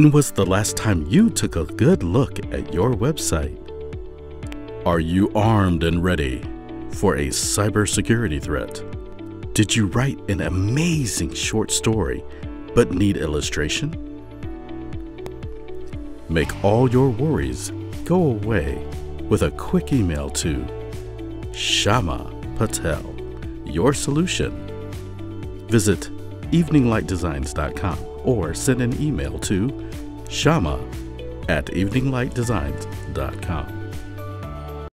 When was the last time you took a good look at your website? Are you armed and ready for a cybersecurity threat? Did you write an amazing short story but need illustration? Make all your worries go away with a quick email to Shama Patel, your solution. Visit eveninglightdesigns.com or send an email to shama at eveninglightdesigns.com.